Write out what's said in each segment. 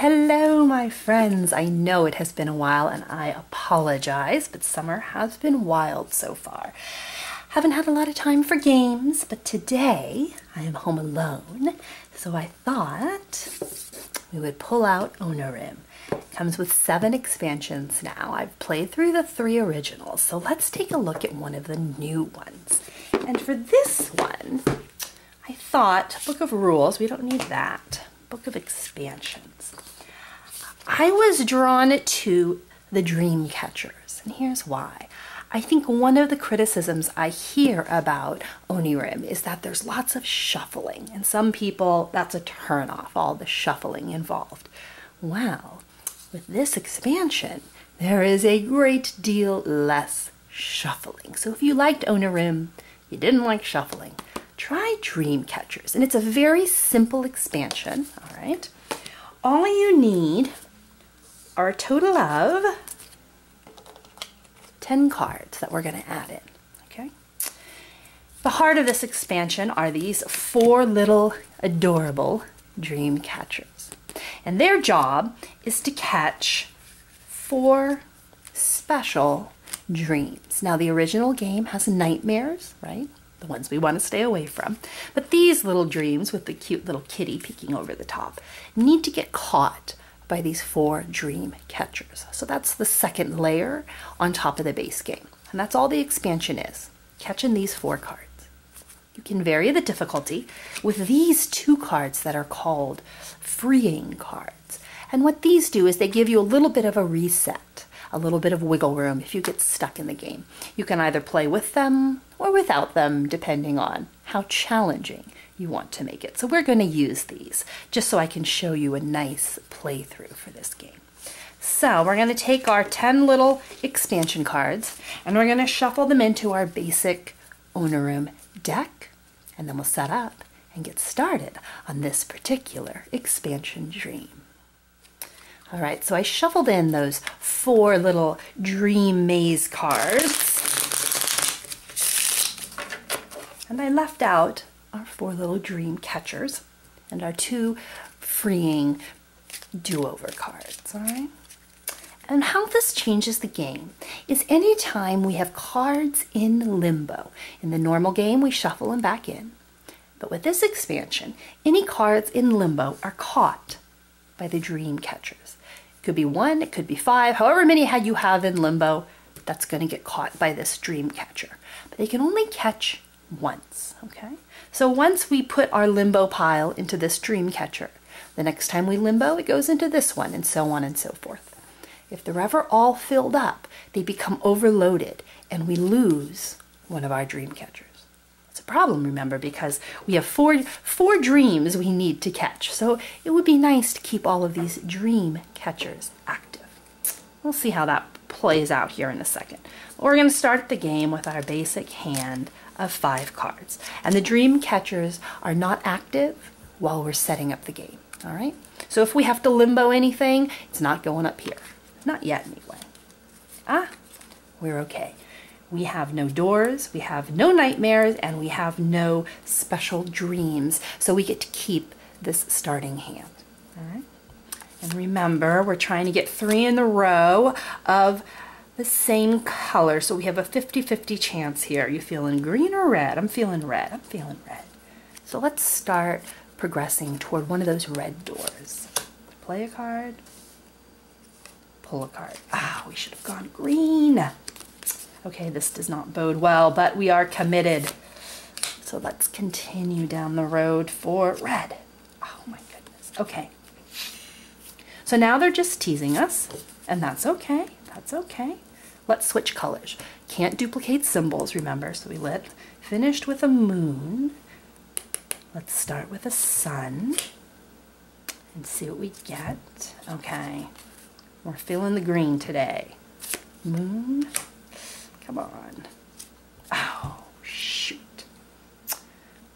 hello, my friends. I know it has been a while and I apologize, but summer has been wild so far. Haven't had a lot of time for games, but today I am home alone, so I thought we would pull out Onirim. Comes with seven expansions now. I've played through the three originals, so let's take a look at one of the new ones. And for this one, I thought Book of Rules, we don't need that. Book of Expansions. I was drawn to the Dream Catchers, and here's why. I think one of the criticisms I hear about Onirim is that there's lots of shuffling, and some people, that's a turnoff, all the shuffling involved. Well, with this expansion, there is a great deal less shuffling. So if you liked Onirim, you didn't like shuffling, try Dream Catchers. And it's a very simple expansion, all right? All you need are a total of 10 cards that we're going to add in. Okay. The heart of this expansion are these four little adorable dream catchers. And their job is to catch four special dreams. Now, the original game has nightmares, right? The ones we want to stay away from. But these little dreams with the cute little kitty peeking over the top need to get caught by these four dream catchers. So that's the second layer on top of the base game. And that's all the expansion is, catching these four cards. You can vary the difficulty with these two cards that are called freeing cards. And what these do is they give you a little bit of a reset, a little bit of wiggle room if you get stuck in the game. You can either play with them or without them, depending on how challenging you want to make it. So we're going to use these just so I can show you a nice playthrough for this game. So we're going to take our 10 little expansion cards and we're going to shuffle them into our basic Onirim deck and then we'll set up and get started on this particular expansion dream. All right, so I shuffled in those four little dream maze cards and I left out our four little dream catchers and our two freeing do-over cards, all right? And how this changes the game is anytime we have cards in limbo. In the normal game, we shuffle them back in. But with this expansion, any cards in limbo are caught by the dream catchers. It could be one, it could be five, however many you have in limbo, that's going to get caught by this dream catcher. But they can only catch once, okay? So once we put our limbo pile into this dream catcher, the next time we limbo, it goes into this one, and so on and so forth. If they're ever all filled up, they become overloaded, and we lose one of our dream catchers. It's a problem, remember, because we have four, four dreams we need to catch. So it would be nice to keep all of these dream catchers active. We'll see how that plays out here in a second. We're going to start the game with our basic hand of five cards. And the dream catchers are not active while we're setting up the game, all right? So if we have to limbo anything, it's not going up here. Not yet, anyway. Ah, we're okay. We have no doors, we have no nightmares, and we have no special dreams. So we get to keep this starting hand, all right? And remember, we're trying to get three in a row of the same color. So we have a 50-50 chance here. Are you feeling green or red? I'm feeling red. I'm feeling red. So let's start progressing toward one of those red doors. Play a card. Pull a card. Ah, we should have gone green. Okay, this does not bode well, but we are committed. So let's continue down the road for red. Oh my goodness. Okay. So now they're just teasing us, and that's okay. That's okay. Let's switch colors. Can't duplicate symbols, remember, so we lit. Finished with a moon. Let's start with a sun and see what we get. Okay, we're feeling the green today. Moon, come on. Oh, shoot.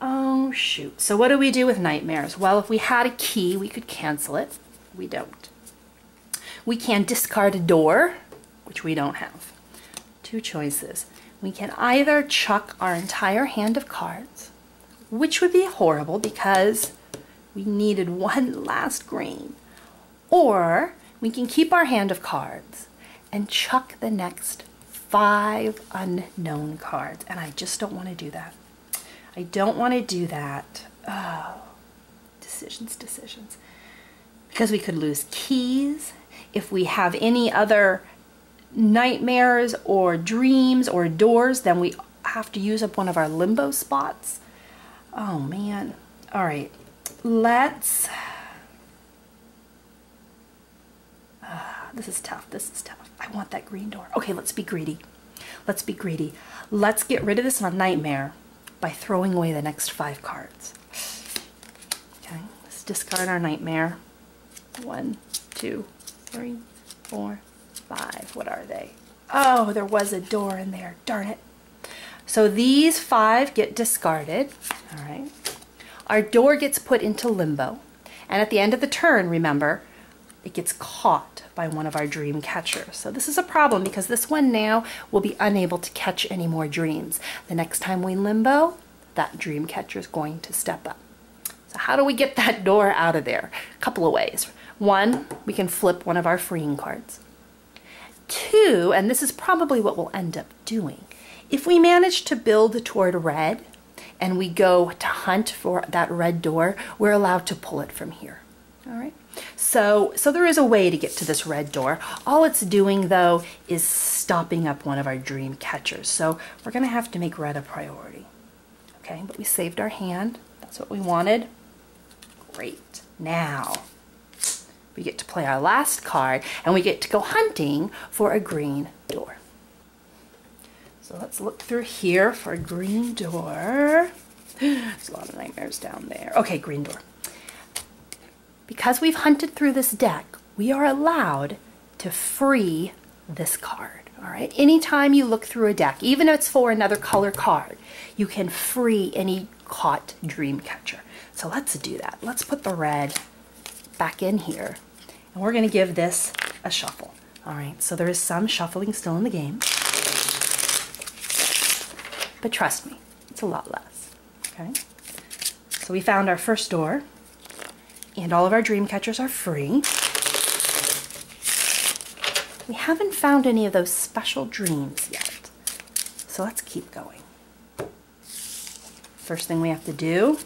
Oh, shoot. So what do we do with nightmares? Well, if we had a key, we could cancel it. We don't. We can discard a door which we don't have. Two choices. We can either chuck our entire hand of cards, which would be horrible because we needed one last green, Or we can keep our hand of cards and chuck the next five unknown cards. And I just don't want to do that. I don't want to do that. Oh, decisions, decisions. Because we could lose keys. If we have any other nightmares or dreams or doors, then we have to use up one of our limbo spots. Oh man. All right, let's. Uh, this is tough. This is tough. I want that green door. Okay, let's be greedy. Let's be greedy. Let's get rid of this nightmare by throwing away the next five cards. Okay, let's discard our nightmare. One, two, three, four, five. What are they? Oh, there was a door in there. Darn it. So these five get discarded. All right. Our door gets put into limbo. And at the end of the turn, remember, it gets caught by one of our dream catchers. So this is a problem because this one now will be unable to catch any more dreams. The next time we limbo, that dream catcher is going to step up. So how do we get that door out of there? A couple of ways. One, we can flip one of our freeing cards. Two, and this is probably what we'll end up doing, if we manage to build toward red and we go to hunt for that red door, we're allowed to pull it from here. All right. So, so there is a way to get to this red door. All it's doing though is stopping up one of our dream catchers. So we're gonna have to make red a priority. Okay, but we saved our hand. That's what we wanted. Great. Now, we get to play our last card and we get to go hunting for a green door. So let's look through here for a green door. There's a lot of nightmares down there. Okay, green door. Because we've hunted through this deck, we are allowed to free this card. All right, anytime you look through a deck, even if it's for another color card, you can free any caught dream catcher. So let's do that. Let's put the red back in here and we're gonna give this a shuffle. All right, so there is some shuffling still in the game, but trust me, it's a lot less, okay? So we found our first door and all of our dream catchers are free. We haven't found any of those special dreams yet. So let's keep going. First thing we have to do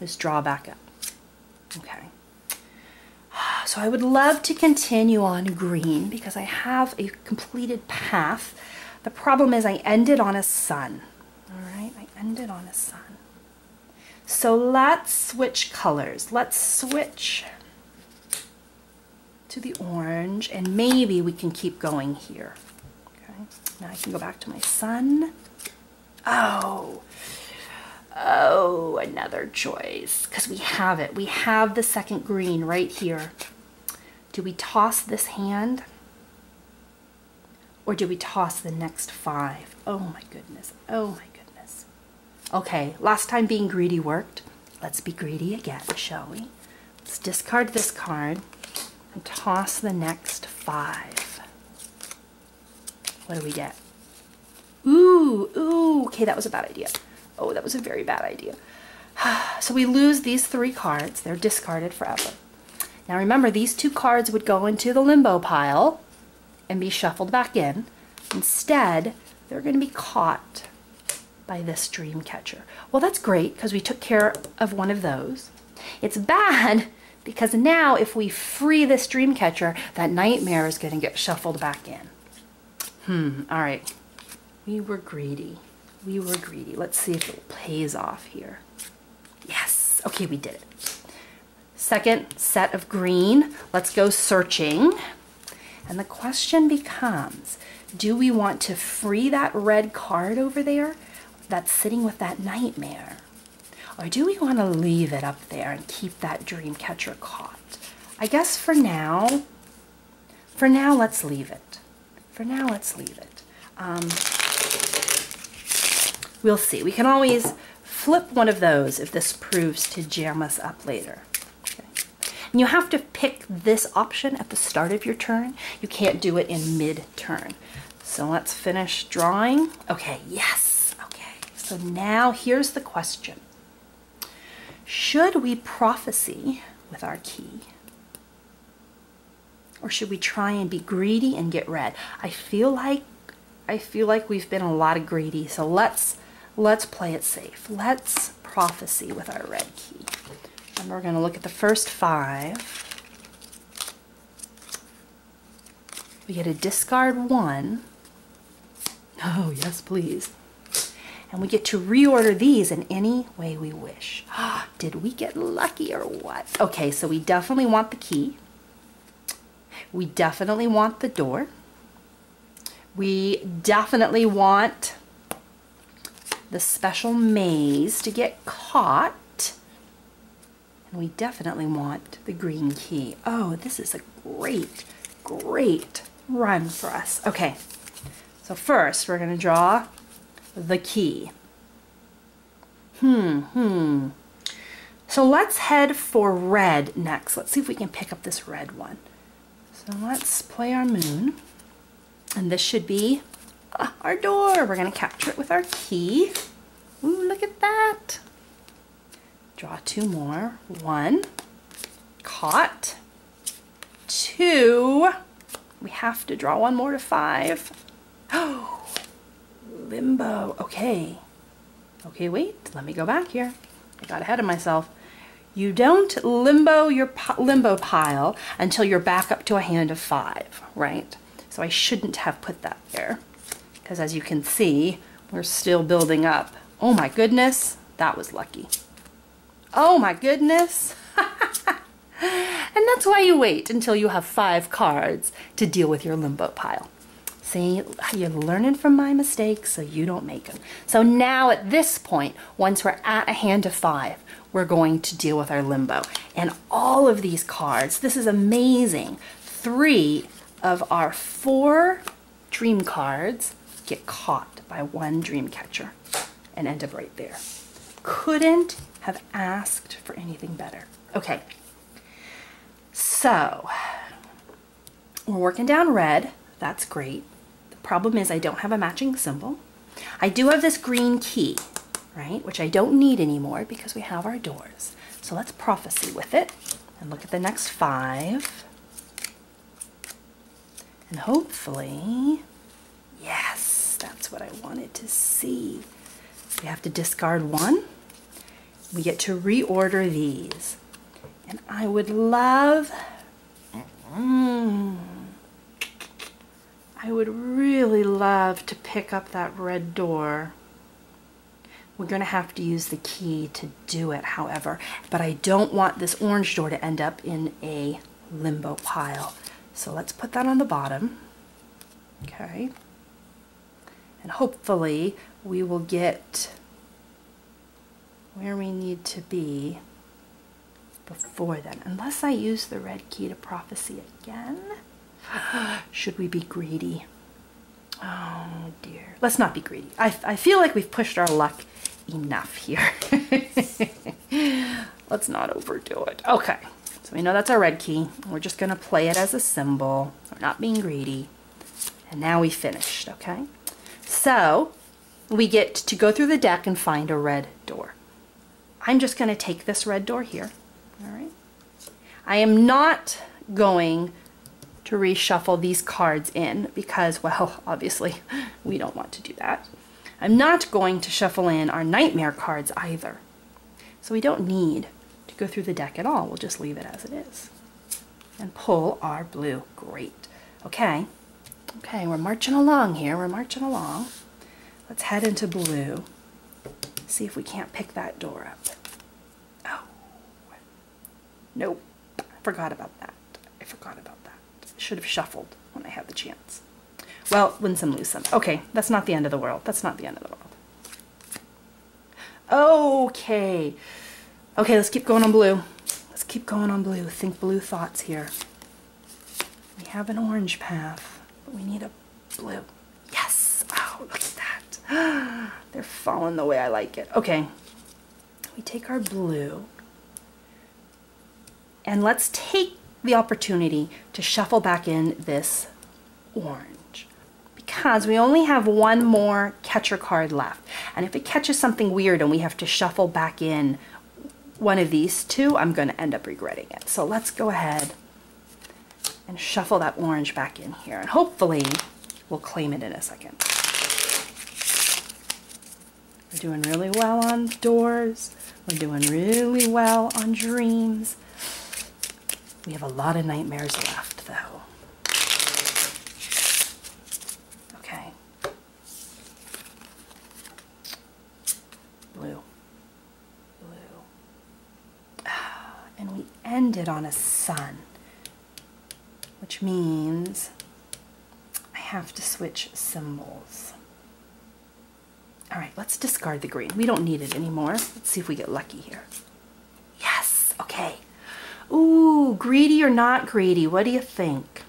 is draw back up. Okay. So I would love to continue on green because I have a completed path. The problem is I ended on a sun. All right, I ended on a sun. So let's switch colors. Let's switch to the orange and maybe we can keep going here. Okay, now I can go back to my sun. Oh, oh, another choice because we have it. We have the second green right here. Do we toss this hand? Or do we toss the next five? Oh my goodness. Oh my goodness. Okay, last time being greedy worked. Let's be greedy again, shall we? Let's discard this card and toss the next five. What do we get? Ooh, ooh, okay, that was a bad idea. Oh, that was a very bad idea. so we lose these three cards. They're discarded forever. Now remember, these two cards would go into the limbo pile and be shuffled back in. Instead, they're going to be caught by this dream catcher. Well, that's great because we took care of one of those. It's bad because now if we free this dream catcher, that nightmare is going to get shuffled back in. Hmm, all right. We were greedy. We were greedy. Let's see if it pays off here. Yes. Okay, we did it. Second set of green. Let's go searching. And the question becomes, do we want to free that red card over there that's sitting with that nightmare? Or do we want to leave it up there and keep that dream catcher caught? I guess for now, for now, let's leave it. For now, let's leave it. Um, we'll see. We can always flip one of those if this proves to jam us up later. And you have to pick this option at the start of your turn. You can't do it in mid-turn. So let's finish drawing. Okay, yes. Okay, so now here's the question. Should we prophecy with our key? Or should we try and be greedy and get red? I feel like I feel like we've been a lot of greedy, so let's let's play it safe. Let's prophecy with our red key. And we're gonna look at the first five. We get a discard one. Oh, yes, please. And we get to reorder these in any way we wish. Ah, did we get lucky or what? Okay, so we definitely want the key. We definitely want the door. We definitely want the special maze to get caught. We definitely want the green key. Oh, this is a great, great run for us. Okay, so first we're going to draw the key. Hmm, hmm. So let's head for red next. Let's see if we can pick up this red one. So let's play our moon. And this should be uh, our door. We're going to capture it with our key. Ooh, look at that. Draw two more. One. Caught. Two. We have to draw one more to five. Oh, limbo. Okay. Okay, wait. Let me go back here. I got ahead of myself. You don't limbo your limbo pile until you're back up to a hand of five, right? So I shouldn't have put that there because as you can see, we're still building up. Oh my goodness, that was lucky. Oh my goodness. and that's why you wait until you have five cards to deal with your limbo pile. See, you're learning from my mistakes so you don't make them. So now at this point, once we're at a hand of five, we're going to deal with our limbo. And all of these cards, this is amazing. Three of our four dream cards get caught by one dream catcher and end up right there. Couldn't have asked for anything better. Okay, so we're working down red. That's great. The problem is I don't have a matching symbol. I do have this green key, right, which I don't need anymore because we have our doors. So let's prophecy with it and look at the next five. And hopefully, yes, that's what I wanted to see. We have to discard one. We get to reorder these. And I would love, mm, I would really love to pick up that red door. We're going to have to use the key to do it, however, but I don't want this orange door to end up in a limbo pile. So let's put that on the bottom. Okay. And hopefully we will get where we need to be before then. Unless I use the red key to prophecy again. Should we be greedy? Oh dear. Let's not be greedy. I, I feel like we've pushed our luck enough here. Let's not overdo it. Okay. So we know that's our red key. We're just going to play it as a symbol. We're not being greedy. And now we finished, okay? So we get to go through the deck and find a red door. I'm just going to take this red door here, all right? I am not going to reshuffle these cards in because, well, obviously we don't want to do that. I'm not going to shuffle in our nightmare cards either. So we don't need to go through the deck at all. We'll just leave it as it is. And pull our blue. Great. Okay. Okay, we're marching along here. We're marching along. Let's head into blue. See if we can't pick that door up. Oh. Nope. I forgot about that. I forgot about that. Should have shuffled when I had the chance. Well, win some, lose some. Okay, that's not the end of the world. That's not the end of the world. Okay. Okay, let's keep going on blue. Let's keep going on blue. Think blue thoughts here. We have an orange path, but we need a blue. Yes! Oh. They're falling the way I like it. Okay, we take our blue and let's take the opportunity to shuffle back in this orange because we only have one more catcher card left. And if it catches something weird and we have to shuffle back in one of these two, I'm going to end up regretting it. So let's go ahead and shuffle that orange back in here. And hopefully we'll claim it in a second. We're doing really well on doors. We're doing really well on dreams. We have a lot of nightmares left though. Okay. Blue. Blue. Ah, and we ended on a sun, which means I have to switch symbols. All right, let's discard the green. We don't need it anymore. Let's see if we get lucky here. Yes, okay. Ooh, greedy or not greedy, what do you think?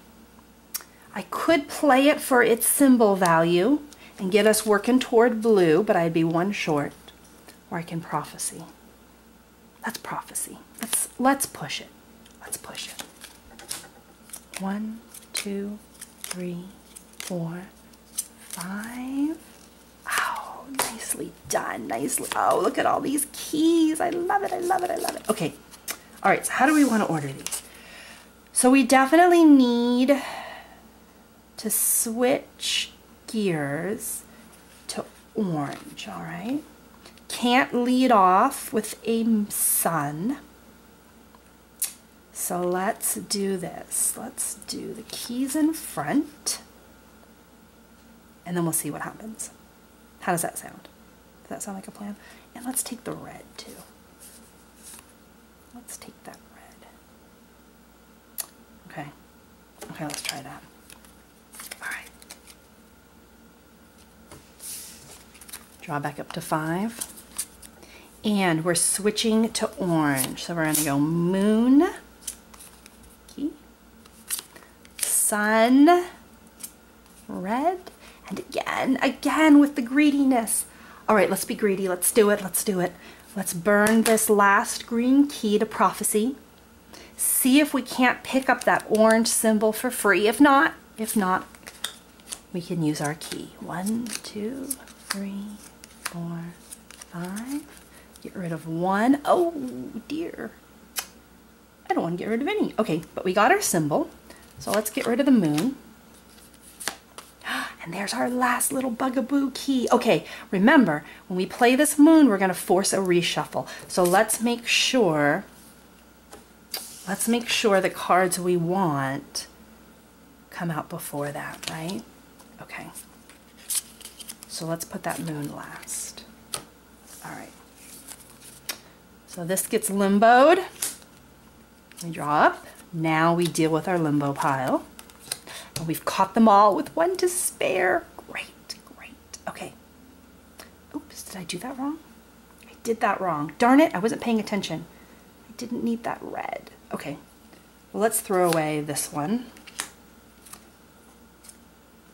I could play it for its symbol value and get us working toward blue, but I'd be one short. Or I can prophecy. That's prophecy. Let's, let's push it. Let's push it. One, two, three, four, five. Nicely done. Nicely. Oh, look at all these keys. I love it. I love it. I love it. Okay. All right. So how do we want to order these? So we definitely need to switch gears to orange. All right. Can't lead off with a sun. So let's do this. Let's do the keys in front and then we'll see what happens. How does that sound? Does that sound like a plan? And let's take the red too. Let's take that red. Okay. Okay, let's try that. All right. Draw back up to five. And we're switching to orange. So we're going to go moon, key, sun, red, and again, again with the greediness. All right, let's be greedy. Let's do it. Let's do it. Let's burn this last green key to prophecy. See if we can't pick up that orange symbol for free. If not, if not, we can use our key. One, two, three, four, five. Get rid of one. Oh dear. I don't want to get rid of any. Okay, but we got our symbol. So let's get rid of the moon. And there's our last little bugaboo key. Okay, remember, when we play this moon, we're gonna force a reshuffle. So let's make sure, let's make sure the cards we want come out before that, right? Okay. So let's put that moon last. All right. So this gets limboed. We draw up. Now we deal with our limbo pile. We've caught them all with one to spare. Great, great. Okay. Oops, did I do that wrong? I did that wrong. Darn it, I wasn't paying attention. I didn't need that red. Okay, well, let's throw away this one.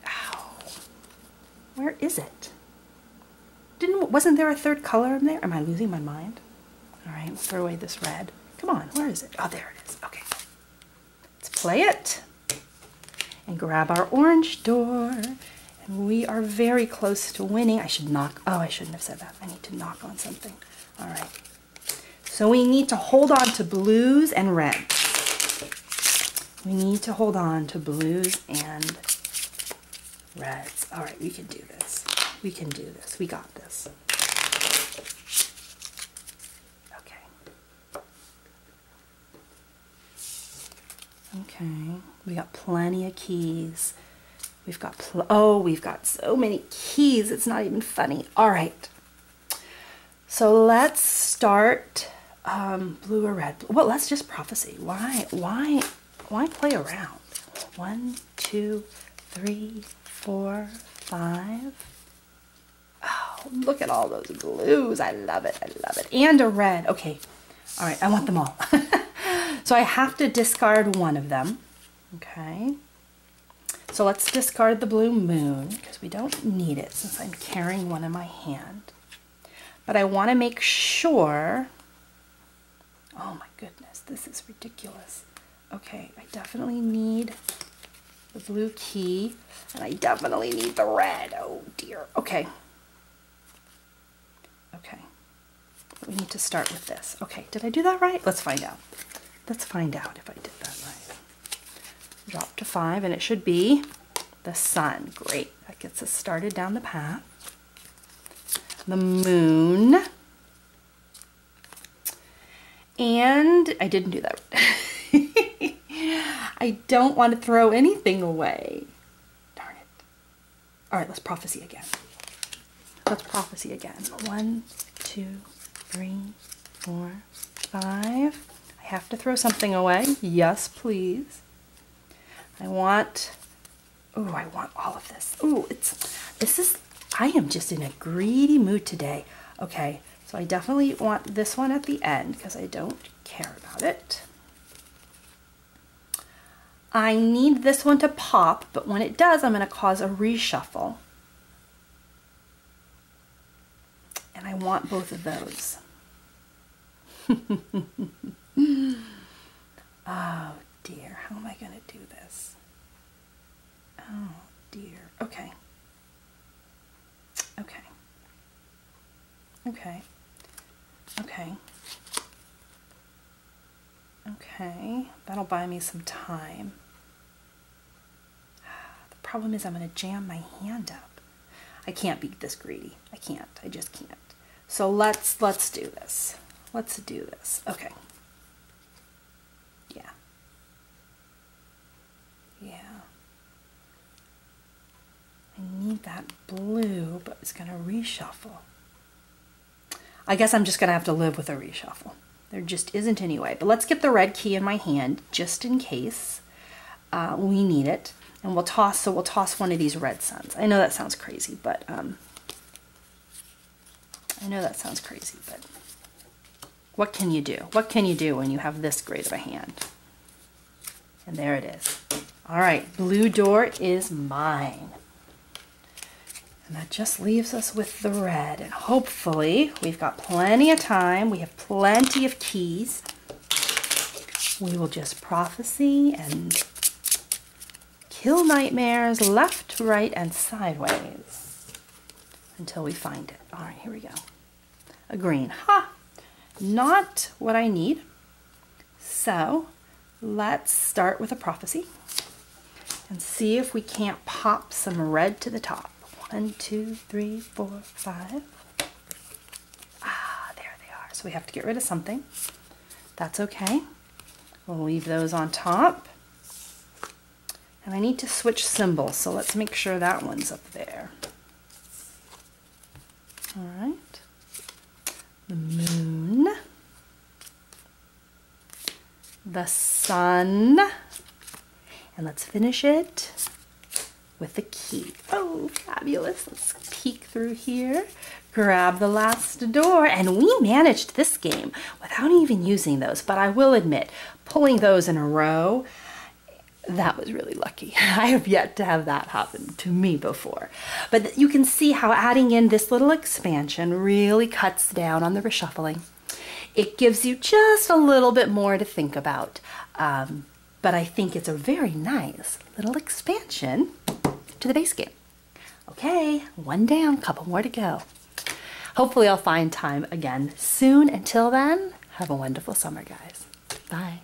Ow. Where is it? Didn't, wasn't there a third color in there? Am I losing my mind? All right, we'll throw away this red. Come on, where is it? Oh, there it is. Okay. Let's play it and grab our orange door. And we are very close to winning. I should knock. Oh, I shouldn't have said that. I need to knock on something. All right. So we need to hold on to blues and reds. We need to hold on to blues and reds. All right, we can do this. We can do this. We got this. Okay, we got plenty of keys. We've got, oh, we've got so many keys, it's not even funny. All right, so let's start um, blue or red. Well, let's just prophecy. Why, why, why play around? One, two, three, four, five. Oh, look at all those blues. I love it. I love it. And a red. Okay. All right. I want them all. so I have to discard one of them. Okay. So let's discard the blue moon because we don't need it since I'm carrying one in my hand. But I want to make sure, oh my goodness, this is ridiculous. Okay, I definitely need the blue key and I definitely need the red. Oh dear. Okay. Okay. We need to start with this. Okay, did I do that right? Let's find out. Let's find out if I did that right. drop to five, and it should be the sun. Great, that gets us started down the path. The moon. And I didn't do that. I don't want to throw anything away. Darn it. All right, let's prophecy again. Let's prophecy again. One, two, three, four, five. Have to throw something away. Yes, please. I want, oh, I want all of this. Oh, it's, this is, I am just in a greedy mood today. Okay, so I definitely want this one at the end because I don't care about it. I need this one to pop, but when it does, I'm going to cause a reshuffle. And I want both of those. oh dear, how am I going to do this? Oh dear. Okay. Okay. Okay. Okay. Okay, that'll buy me some time. The problem is I'm going to jam my hand up. I can't be this greedy. I can't. I just can't. So let's let's do this. Let's do this. Okay. That blue, but it's going to reshuffle. I guess I'm just going to have to live with a reshuffle. There just isn't any way. But let's get the red key in my hand just in case uh, we need it. And we'll toss, so we'll toss one of these red suns. I know that sounds crazy, but um, I know that sounds crazy, but what can you do? What can you do when you have this great of a hand? And there it is. All right, blue door is mine. And that just leaves us with the red. And hopefully we've got plenty of time. We have plenty of keys. We will just prophecy and kill nightmares left, right, and sideways until we find it. All right, here we go. A green. Ha! Not what I need. So let's start with a prophecy and see if we can't pop some red to the top. One, two, three, four, five. Ah, there they are. So we have to get rid of something. That's okay. We'll leave those on top. And I need to switch symbols, so let's make sure that one's up there. All right. The moon. The sun. And let's finish it with the key. Oh, fabulous. Let's peek through here, grab the last door, and we managed this game without even using those. But I will admit, pulling those in a row, that was really lucky. I have yet to have that happen to me before. But you can see how adding in this little expansion really cuts down on the reshuffling. It gives you just a little bit more to think about. Um, but I think it's a very nice little expansion to the base game. Okay, one down, couple more to go. Hopefully I'll find time again soon. Until then, have a wonderful summer, guys. Bye.